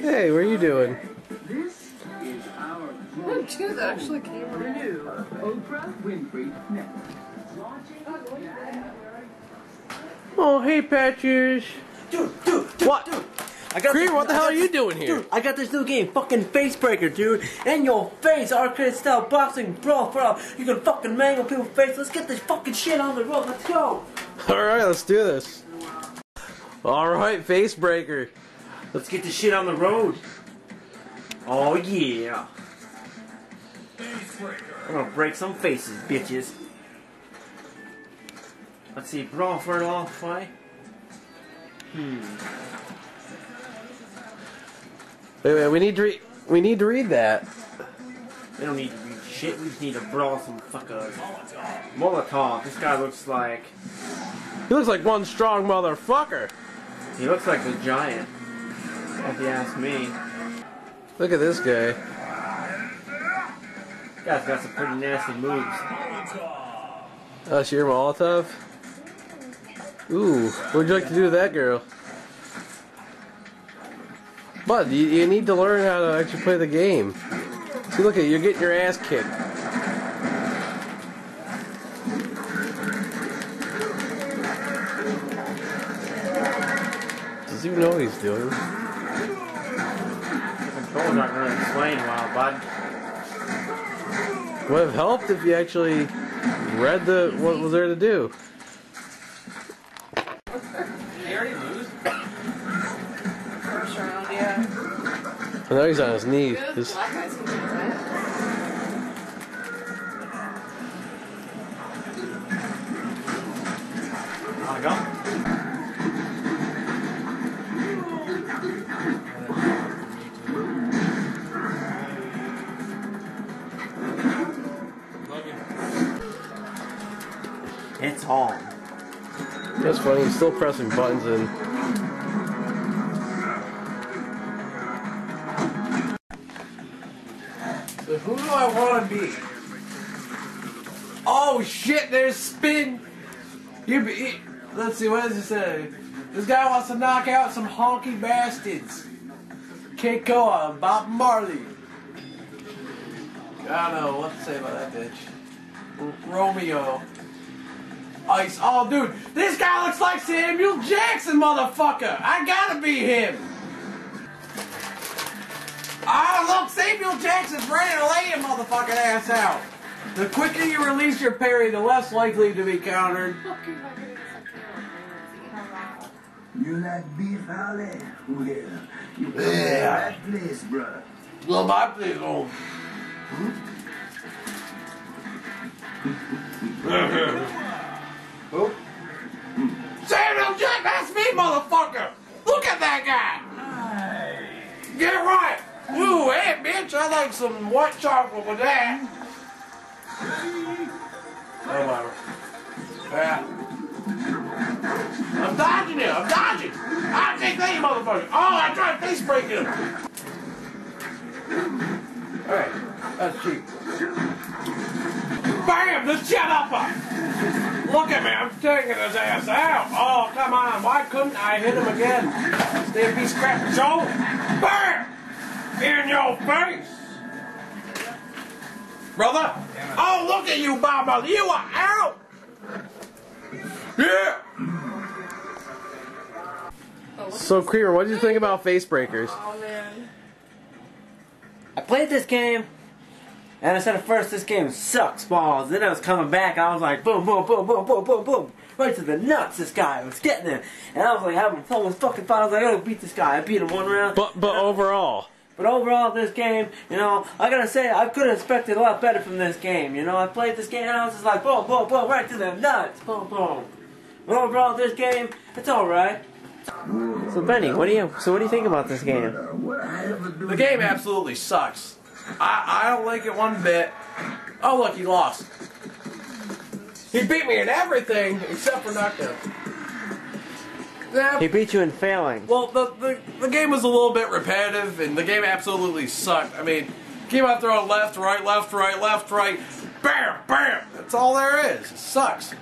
Hey, what are you doing? This is our dude, that actually came right. new Oprah Winfrey Network. Oh, hey, Patches. Dude, dude, dude, What? dude. I got Creed, what the I hell got are you this- doing here? Dude, I got this new game, fucking Facebreaker, dude. In your face, arcade style boxing, brawl, brawl. You can fucking mangle people's face. Let's get this fucking shit on the road. Let's go. All right, let's do this. All right, face breaker. Let's get this shit on the road. Oh yeah. I'm gonna break some faces, bitches. Let's see, brawl for a long fight. Hmm. Wait, wait, we need to read. We need to read that. We don't need to read shit. We just need to brawl some fuckers. Molotov. This guy looks like He looks like one strong motherfucker. he looks like the giant. If you ask me. Look at this guy. Guy's got some pretty nasty moves. Oh, so you're Molotov? Ooh, what would you like to do to that girl? Bud, you, you need to learn how to actually play the game. See, look at you're getting your ass kicked. Does he know what he's doing? The controls aren't gonna explain well, bud. Would have helped if you actually read the what was there to do. First round, yeah. I know he's on his knee. Good. Just-? Wanna go? It's on. That's funny. He's still pressing buttons and. So who do I want to be? Oh shit! There's spin. You be. Let's see. What does it say? This guy wants to knock out some honky bastards. Keikoa, Bob Marley. I don't know what to say about that bitch. R- Romeo. Ice. Oh, dude, this guy looks like Samuel Jackson, motherfucker. I gotta be him. Ah, look, Samuel Jackson's ready to lay your motherfucking ass out. The quicker you release your parry, the less likely to be countered. You like beef, Holly? Well, you come to Yeah. the right place, brother. Well, my place, oh. Who? Ooh, hey, bitch, I like some white chocolate with that. Whatever. Yeah. I'm dodging it. I'm dodging. I take that, you motherfucker. Oh, I tried face breaking him. All right, that's cheap. Bam! The shut up! Look at me, I'm taking his ass out. Oh, come on. Why couldn't I hit him again? Stay a. Joe! Bam! In your face! Brother? Oh, look at you, Bob. You are out! Yeah! So, Creamer, what did you think about Face Breakers? Oh man. I played this game, and I said at first this game sucks balls. Then I was coming back, and I was like, boom, boom, boom, boom, boom, boom, boom, right to the nuts. This guy was getting it, and I was like having fun with fucking fun. I was like, I gotta beat this guy. I beat him one round. But, but overall, But overall, this game, you know, I gotta say, I could have expected a lot better from this game. You know, I played this game and I was just like, boom, boom, boom, right to the nuts, boom, boom. But overall, this game, it's alright. So Benny, what do you so what do you think about this game? What I ever do? the game absolutely sucks. I, I don't like it one bit. Oh, look, he lost. He beat me in everything except for knockdown. Yeah, He beat you in failing. Well, the, the, the game was a little bit repetitive, and the game absolutely sucked. I mean, keep on throwing left, right, left, right, left, right, bam, bam. That's all there is. It sucks.